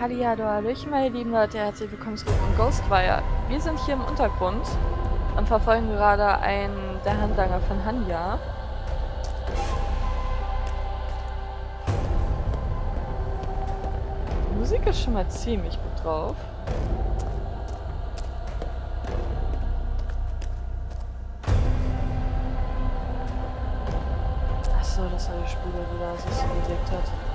Hallihallo, Hallöchen, meine lieben Leute, herzlich willkommen zurück in Ghostwire. Wir sind hier im Untergrund und verfolgen gerade einen der Handlanger von Hanya. Die Musik ist schon mal ziemlich gut drauf. Achso, das war die Spule, da sich so bewegt hat.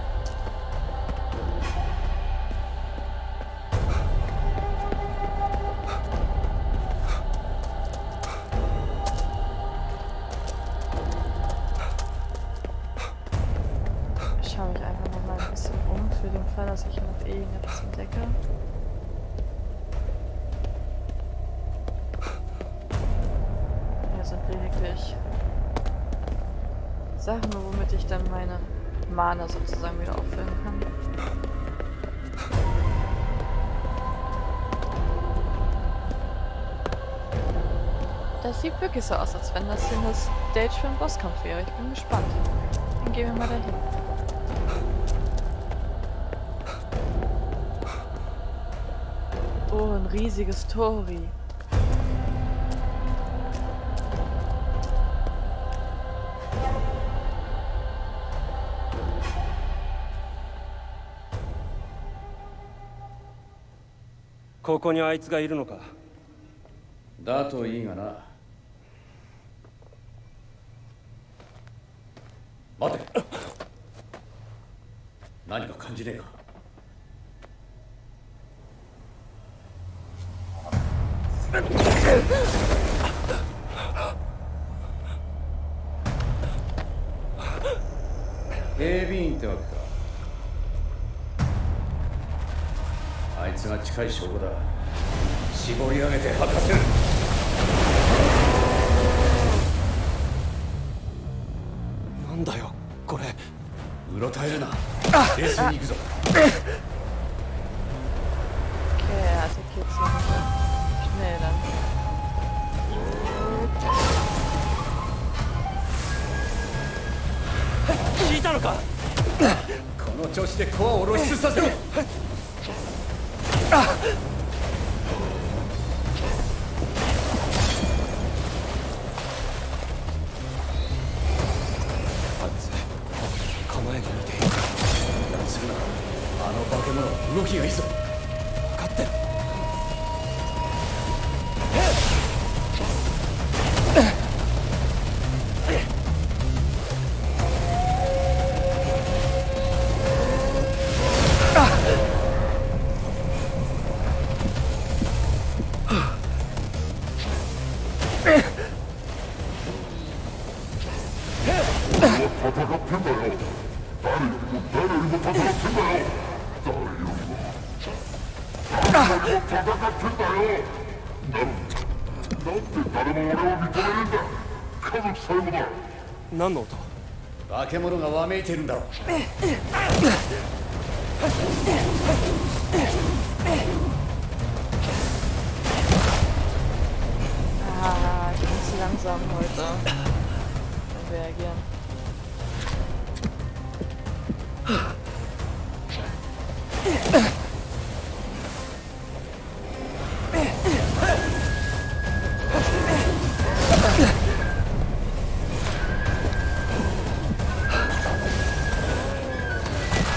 wirklich so aus, als wenn das hier eine Stage für einen Bosskampf wäre. Ich bin gespannt. Dann gehen wir mal dahin. Oh, ein riesiges Tori.「ここにあいつがいるのかだといいがな 感じねえか警備員ってわけか。あいつが近い証拠だ。絞り上げて吐かせる。なんだよこれ。うろたえるな冷静に行くぞ。動きがいいぞ。めいてるんだろう。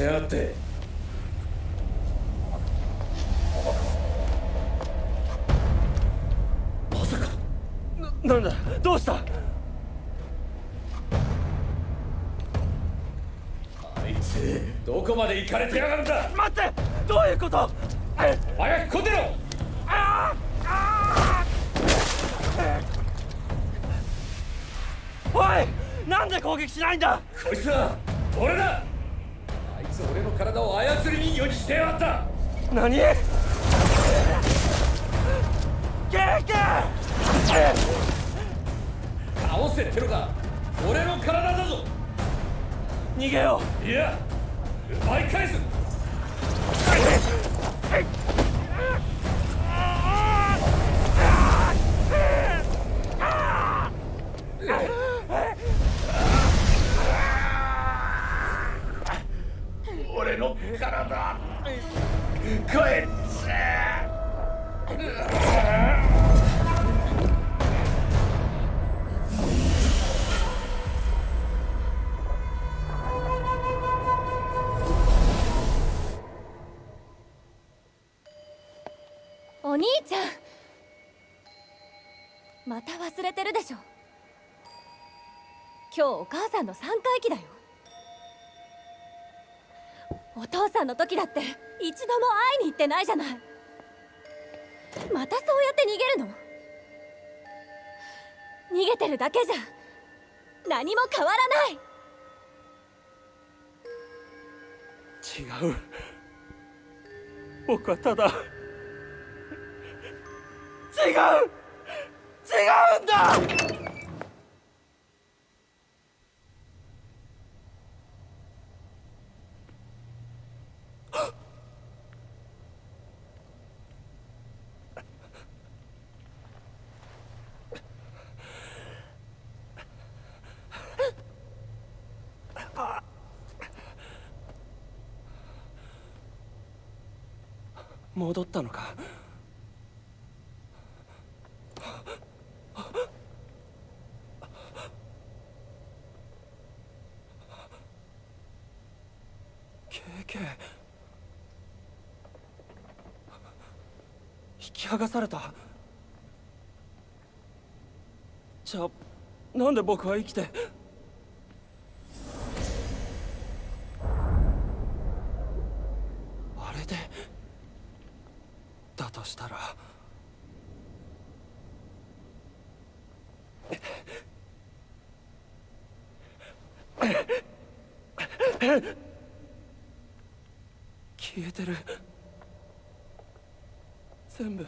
せやがって。まさか。なんだ？どうした？あいつどこまで行かれてやがるんだ？待って！どういうこと？早くこてろ！おいなんで攻撃しないんだ？こいつは俺だあいつ俺の体を操り人形にしてやがった。何？ケーケ倒せってのか？俺の体だぞ。逃げよいや奪い返す帰っお兄ちゃん。また忘れてるでしょ。今日お母さんの3回忌だよ。お父さんの時だって一度も会いに行ってないじゃない。またそうやって逃げるの？逃げてるだけじゃ何も変わらない。違う。僕はただ違う。違うんだ！戻ったのか？ケーケ引き剥がされた？じゃあなんで僕は生きてあれでだとしたら消えてる。全部。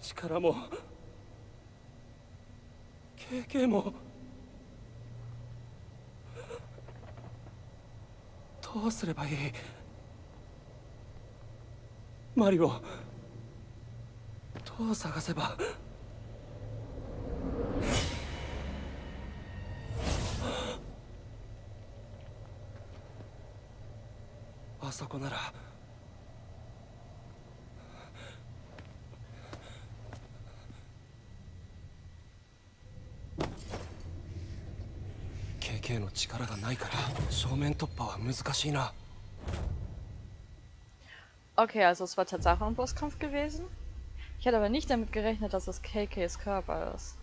力も。経験も。どうすればいい？マリを。どう探せば。そこならKK の力がないから正面突破は難しいな Okay, also es war Tatsache ein Bosskampf gewesen. Ich hätte aber nicht damit gerechnet, dass es KKs Körper ist.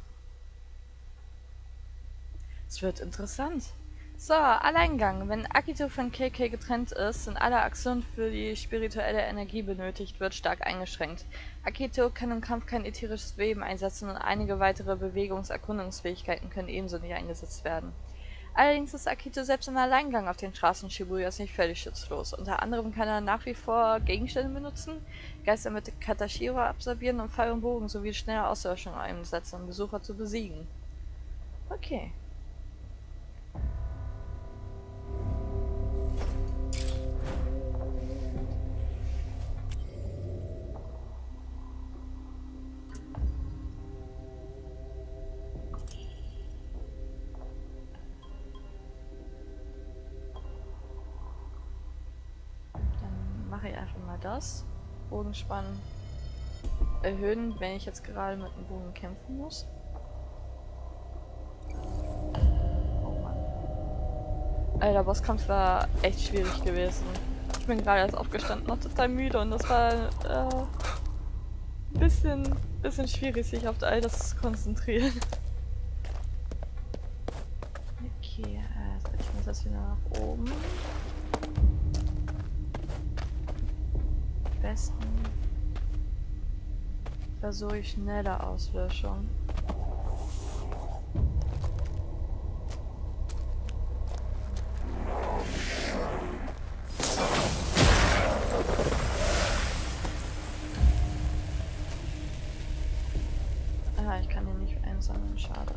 Es wird interessant. So, Alleingang. Wenn Akito von KK getrennt ist und alle Aktionen für die spirituelle Energie benötigt wird, stark eingeschränkt. Akito kann im Kampf kein ätherisches Weben einsetzen und einige weitere Bewegungserkundungsfähigkeiten können ebenso nicht eingesetzt werden. Allerdings ist Akito selbst im Alleingang auf den Straßen Shibuyas nicht völlig schutzlos. Unter anderem kann er nach wie vor Gegenstände benutzen, Geister mit Katashiro absorbieren und Pfeil und Bogen sowie schnelle Auslöschung einsetzen, um Besucher zu besiegen. Okay. Das. Bogenspannen erhöhen, wenn ich jetzt gerade mit dem Bogen kämpfen muss. Oh Mann. Alter, Bosskampf war echt schwierig gewesen. Ich bin gerade erst aufgestanden, noch total müde und das war äh, bisschen, bisschen schwierig, sich auf all das zu konzentrieren. Okay, also ich muss jetzt wieder nach oben. Besten versuche ich schnelle Auslöschung. Ah, ich kann den nicht einsammeln, schade.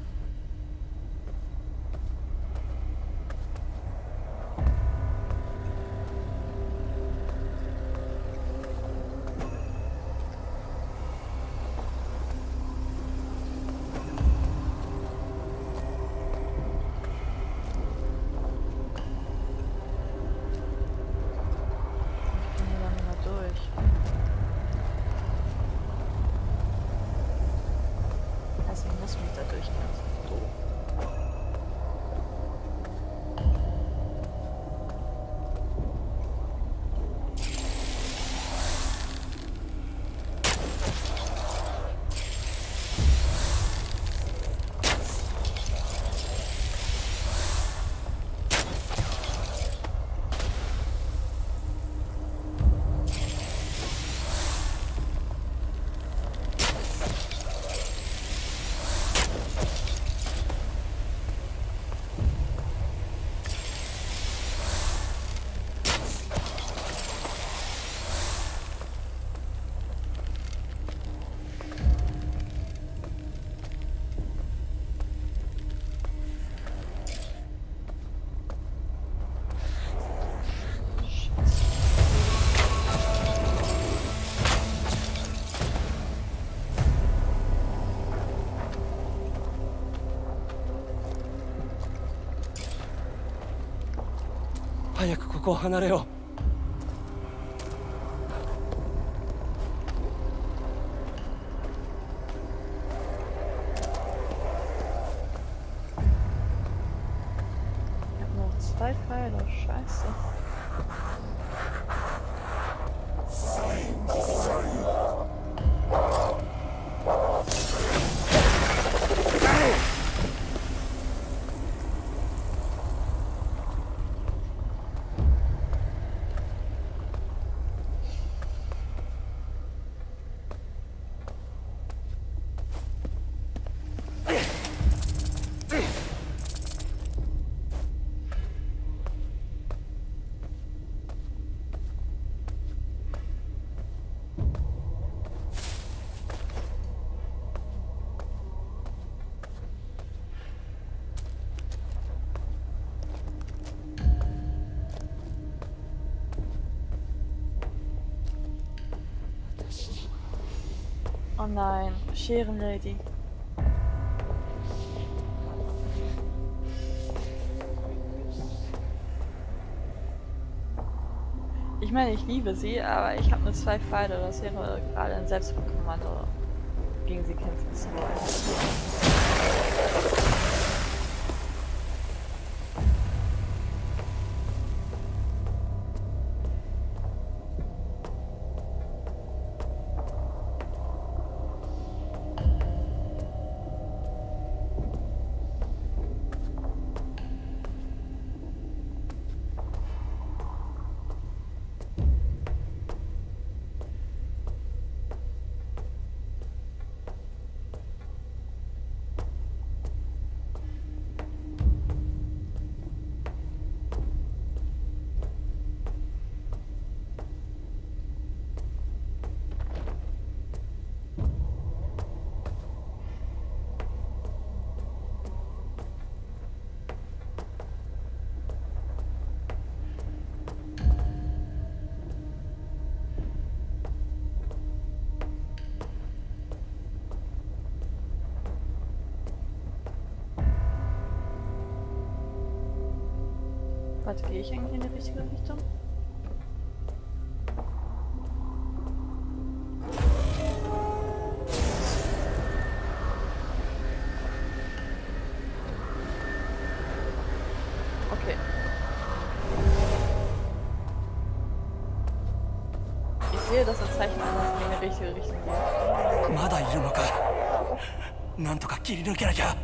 ここを離れよ Oh nein, Scherenlady. Ich meine, ich liebe sie, aber ich habe nur zwei Pfeile. Das wäre gerade ein Selbstkommando, gegen sie kämpfen zu wollen. Warte, gehe ich eigentlich in die richtige Richtung? Okay. Ich sehe, dass das Zeichen an, dass wir in die richtige Richtung gehen. まだいるのか。なんとか切り抜けなきゃ。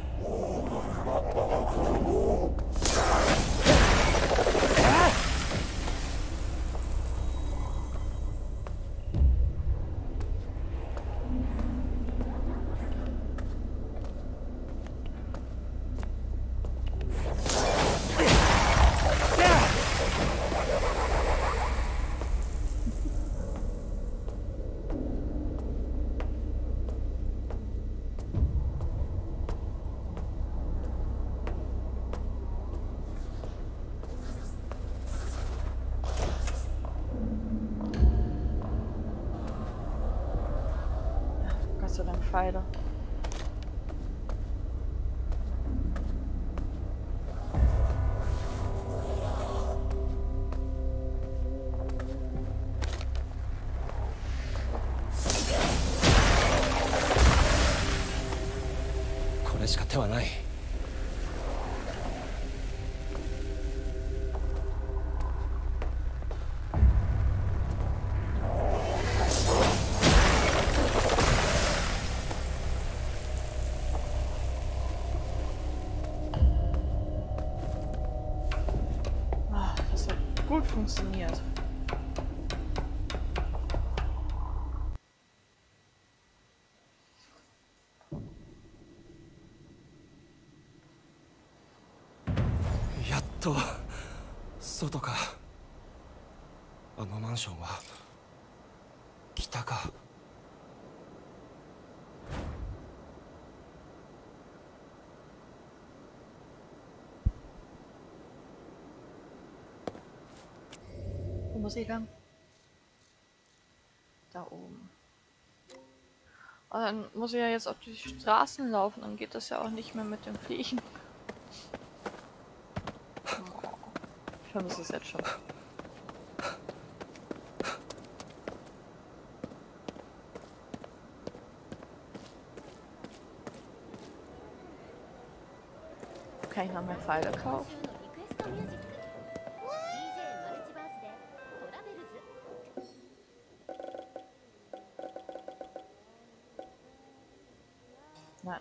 Gott sei Dank Pfeile.「と外かあのマンションは北か「 Wo muss ich lang? Da oben. Und dann muss ich ja jetzt auf die Straßen laufen, dann geht das ja auch nicht mehr mit dem Fliegen. vermisse es jetzt schon. Kann ich noch mehr Pfeile kaufen? Nein.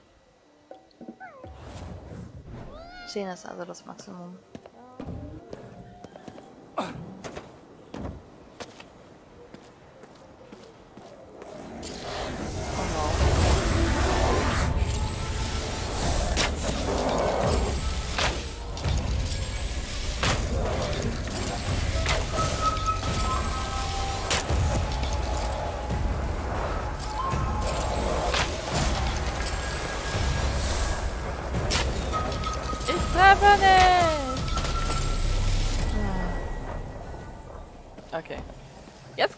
10 ist also das Maximum.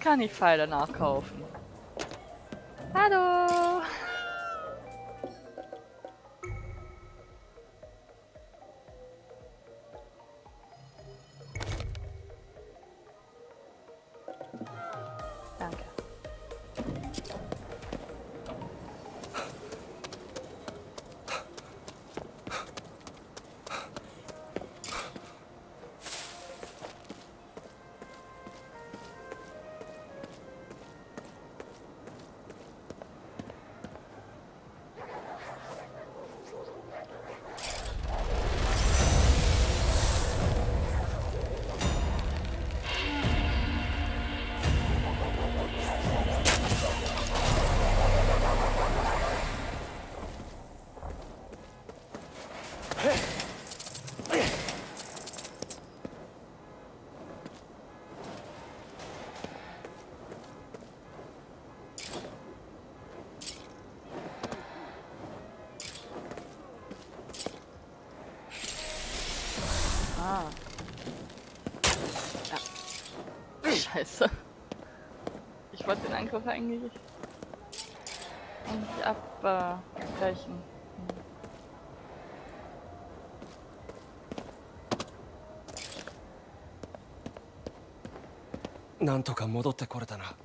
Kann ich Pfeile nachkaufen. Scheiße. Ich wollte den Angriff eigentlich eigentlich abbrechen. なんとか戻ってこれたな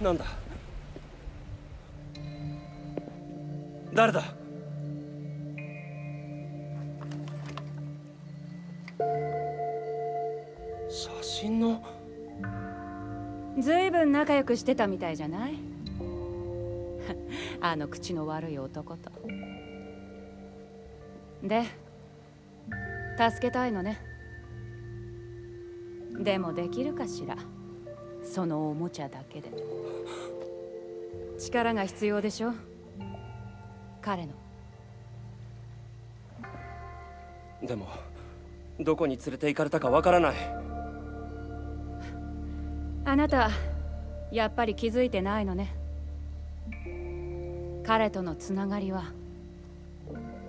なんだ誰だ？写真の？ずいぶん仲良くしてたみたいじゃない？あの口の悪い男と。で助けたいのね。でもできるかしら？そのおもちゃだけで。力が必要でしょ？彼の。でもどこに連れて行かれたかわからない。あなたやっぱり気づいてないのね。彼とのつながりは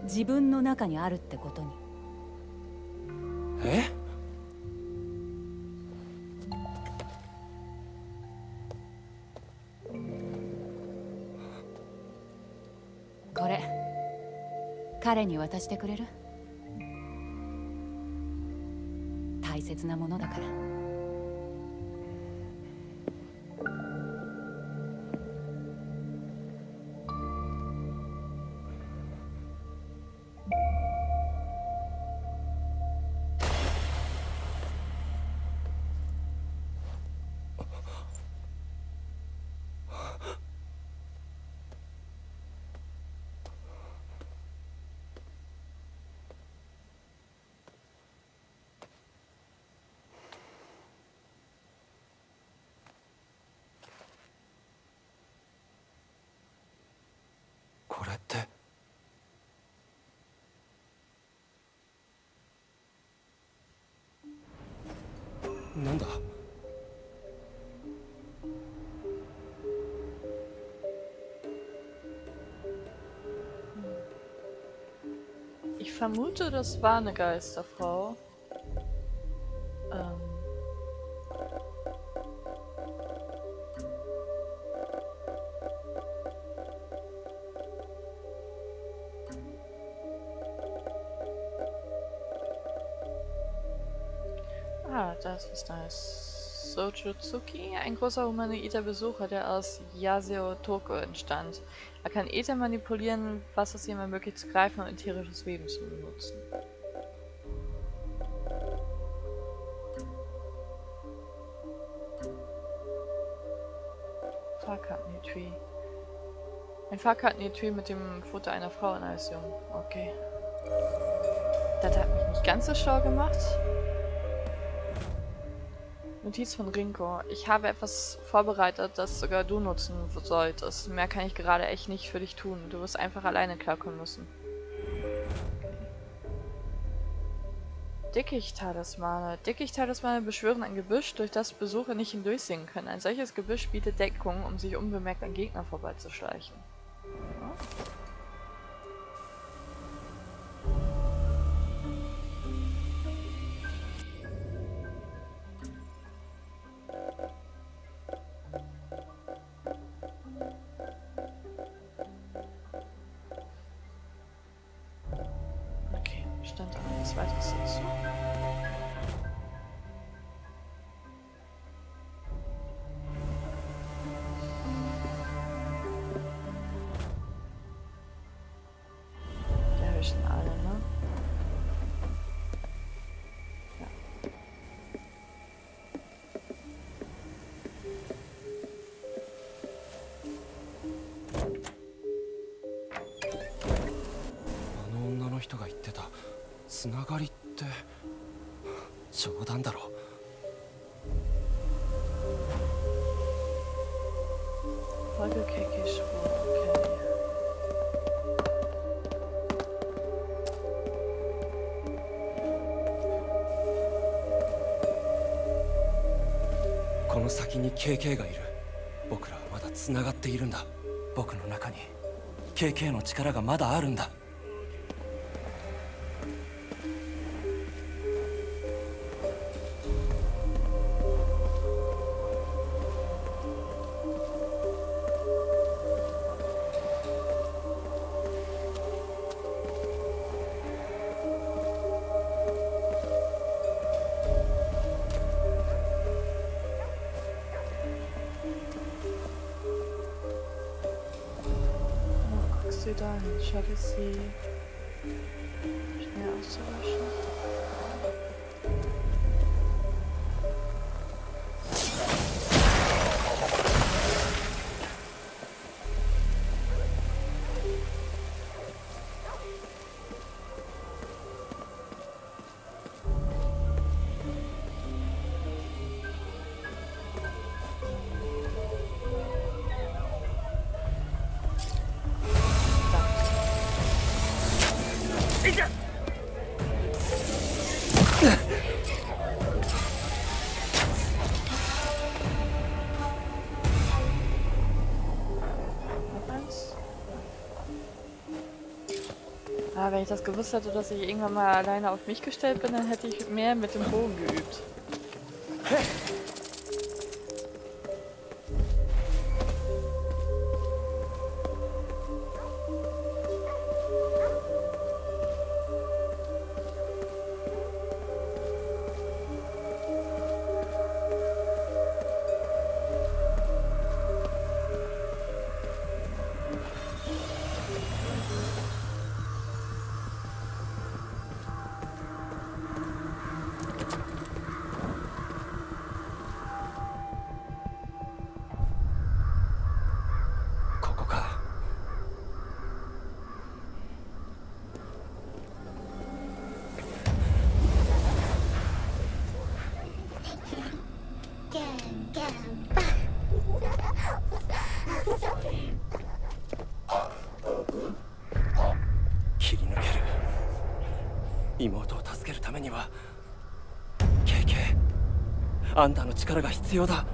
自分の中にあるってことに。え？彼に渡してくれる？大切なものだから。なんだ Ich vermute, das war eine Geisterfrau. Sojutsuki, ein großer humanoider Besucher, der aus Yaseo Toko entstand. Er kann Äther manipulieren, was es ihm ermöglicht zu greifen und ätherisches Weben zu benutzen. Fahrkartenetui. Ein Fahrkartenetui mit dem Foto einer Frau in als Jung. Okay. Das hat mich nicht ganz so schlau gemacht. Notiz von Rinko. Ich habe etwas vorbereitet, das sogar du nutzen solltest. Mehr kann ich gerade echt nicht für dich tun. Du wirst einfach alleine klarkommen müssen. Dickicht-Talismane. Dickicht-Talismane beschwören ein Gebüsch, durch das Besucher nicht hindurchsehen können. Ein solches Gebüsch bietet Deckung, um sich unbemerkt an Gegner vorbeizuschleichen. Ja. つながりって。冗談だろ。この先に KK がいる。僕らはまだつながっているんだ。僕の中に。KK の力がまだあるんだ。Wenn ich das gewusst hätte, dass ich irgendwann mal alleine auf mich gestellt bin, dann hätte ich mehr mit dem Bogen geübt. あんたの力が必要だ。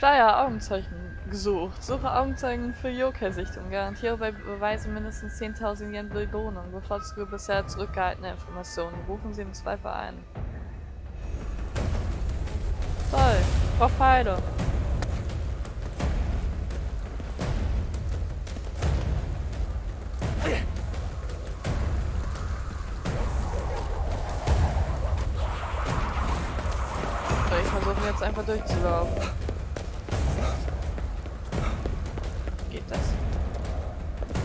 Flyer, Augenzeugen gesucht. Suche Augenzeugen für Yokai-Sichtung. Garantiere bei Beweisen mindestens 10.000 Yen Belohnung. Bevorzuge bisher zurückgehaltene Informationen. Rufen Sie im Zweifel ein. Toll. Frau Pfeile. So, ich versuche jetzt einfach durchzulaufen.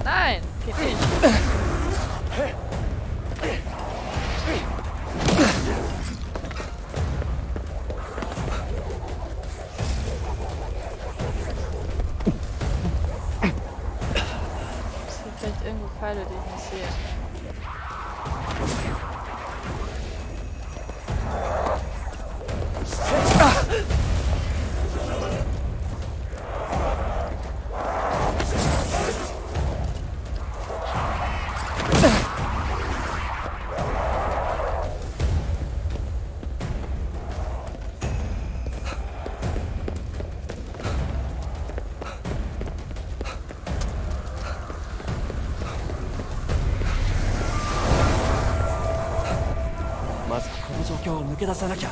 Nein, geht nicht. を抜け出さなきゃ」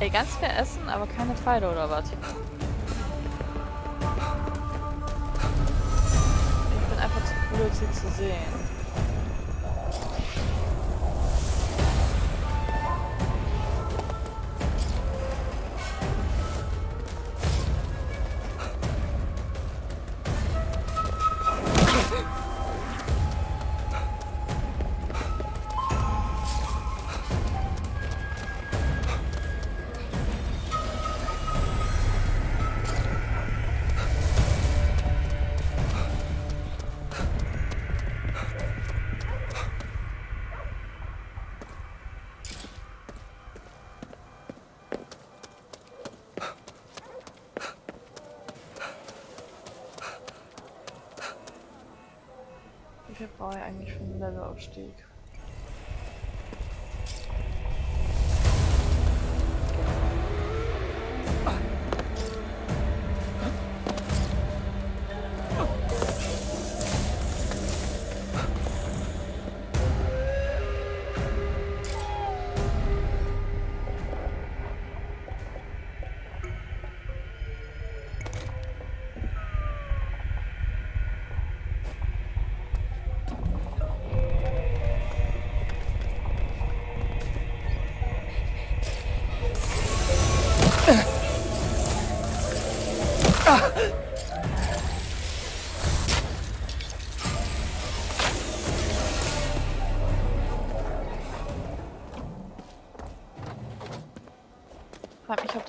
Ey, ganz viel Essen, aber keine Pfeile oder was? Ich bin einfach zu blöd, sie zu sehen. Viel brauche ich eigentlich für einen Levelaufstieg?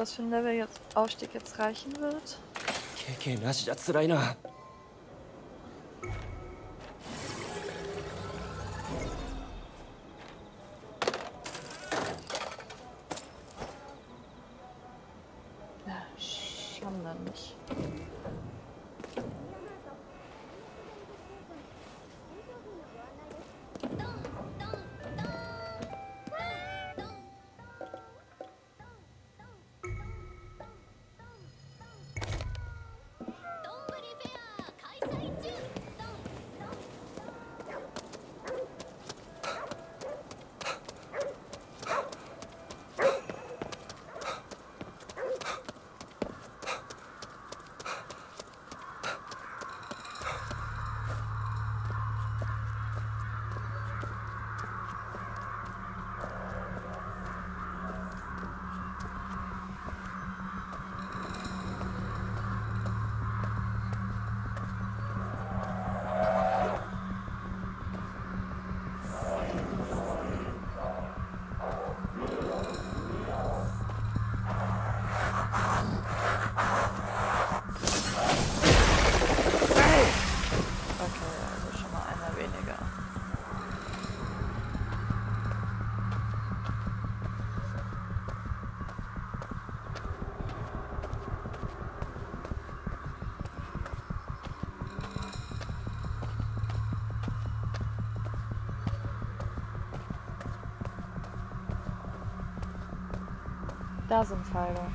das für ein Level jetzt Aufstieg jetzt reichen wird. blasenpfeife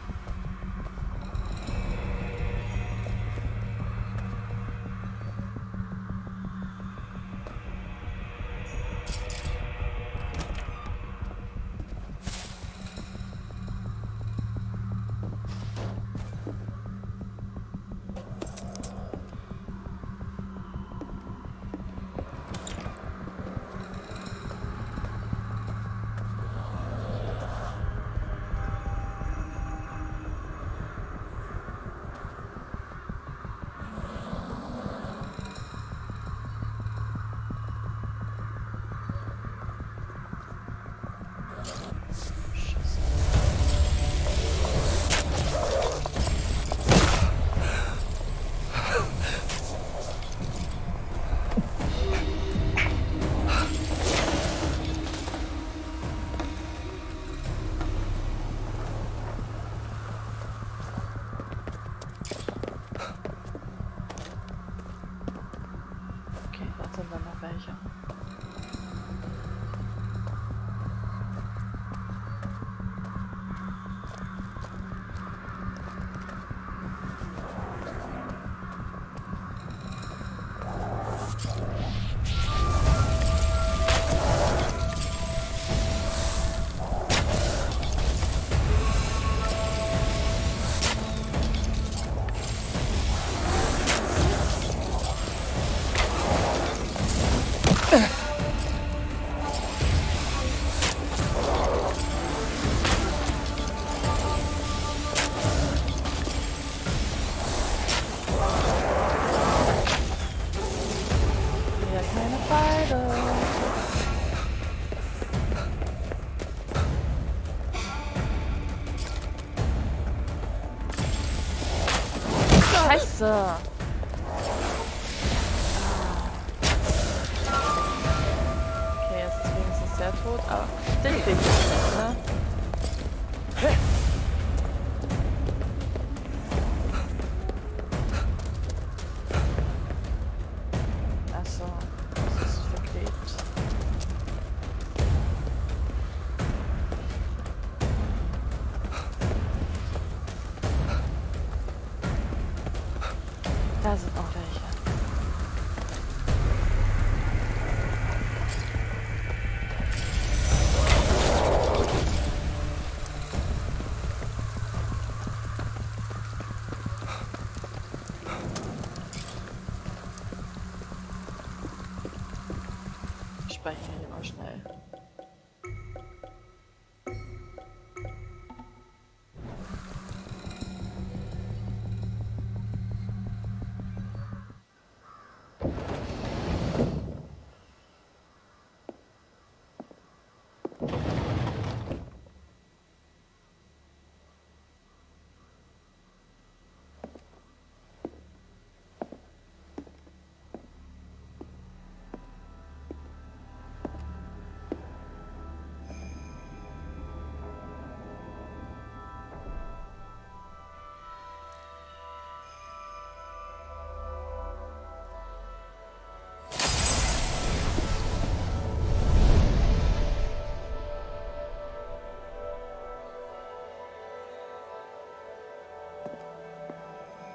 的。order.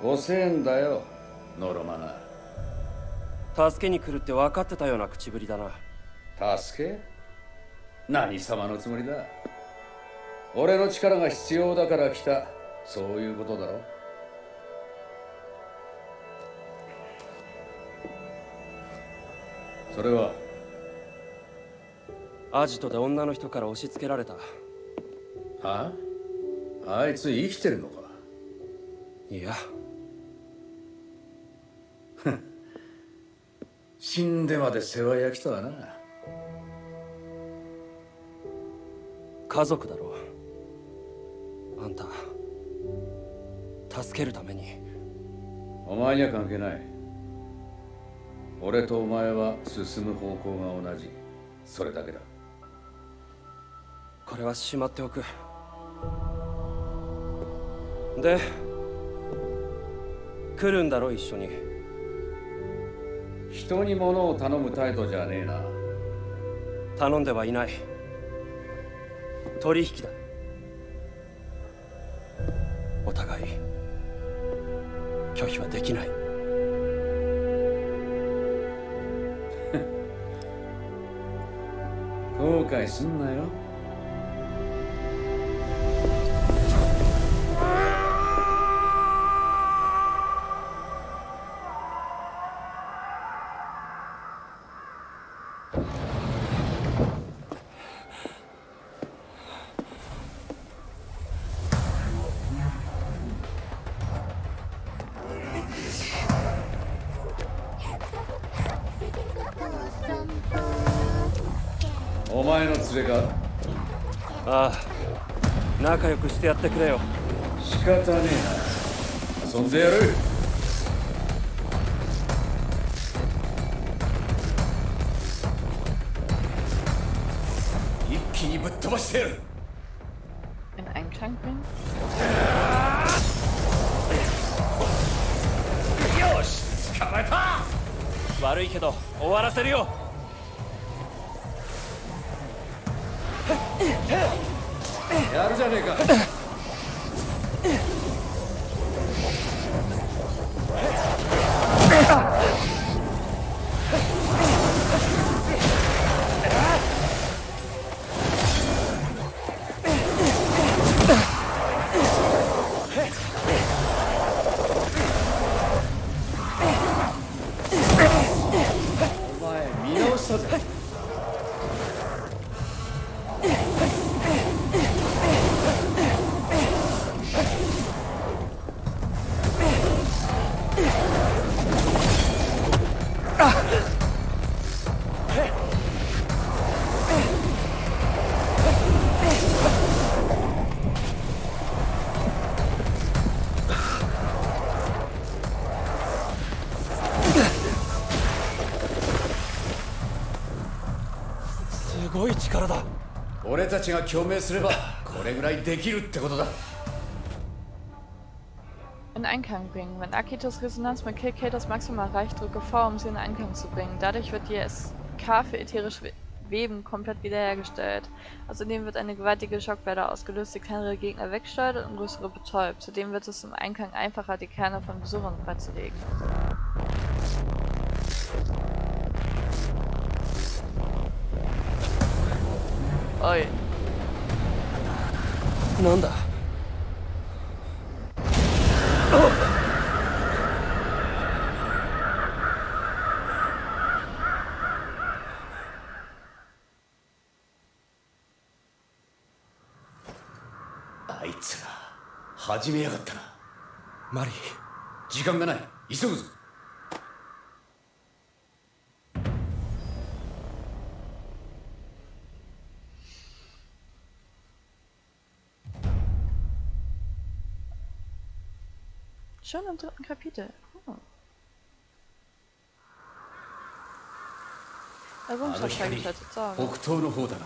遅えんだよ。ノロマナ助けに来るって分かってたような口ぶりだな。助け？何様のつもりだ？俺の力が必要だから来た。そういうことだろ？それは？アジトで女の人から押し付けられた。あ？あいつ生きてるのか？いや死んでまで世話焼きとはな。家族だろあんた助けるために。お前には関係ない。俺とお前は進む方向が同じ。それだけだ。これはしまっておく。で来るんだろ一緒に人に物を頼む態度じゃねえな。頼んではいない。取引だ。お互い拒否はできない。後悔すんなよ連れか？ああ仲良くしてやってくれよ。仕方ねえな。遊んでやるたちが共鳴すればこれぐらいできるってことだ In Einklang bringen. Wenn Akitos Resonanz mit KK das Maximum erreicht, drücke V, um sie in Einklang zu bringen. Dadurch wird die SK für ätherische We- Weben komplett wiederhergestellt. Außerdem wird eine gewaltige Schockwelle ausgelöst, die kleinere Gegner wegsteuert und größere betäubt. Zudem wird es im Einklang einfacher, die Kerne von Besuchern freizulegen. Oi. なんだ？あいつら始めやがったな。マリー。時間がない。急ぐぞ「Schon im dritten Kapitel. Oh. あ Errungenschaft の光 freigeschaltet. So, 北東の方だな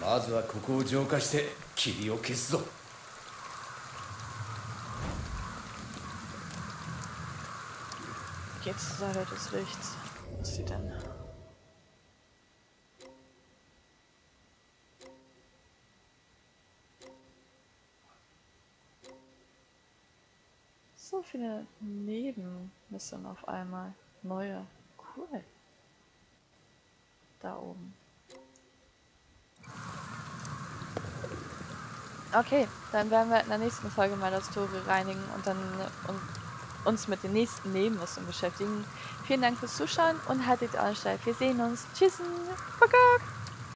まずはここを浄化して霧を消すぞ geht zur Seite des Lichts. Was ist sie denn? Viele Nebenmissionen auf einmal. Neue. Cool. Da oben. Okay, dann werden wir in der nächsten Folge mal das Tore reinigen und dann und uns mit den nächsten Nebenmissionen beschäftigen. Vielen Dank fürs Zuschauen und haltet euch steif. Wir sehen uns. Tschüss. Kuckuck.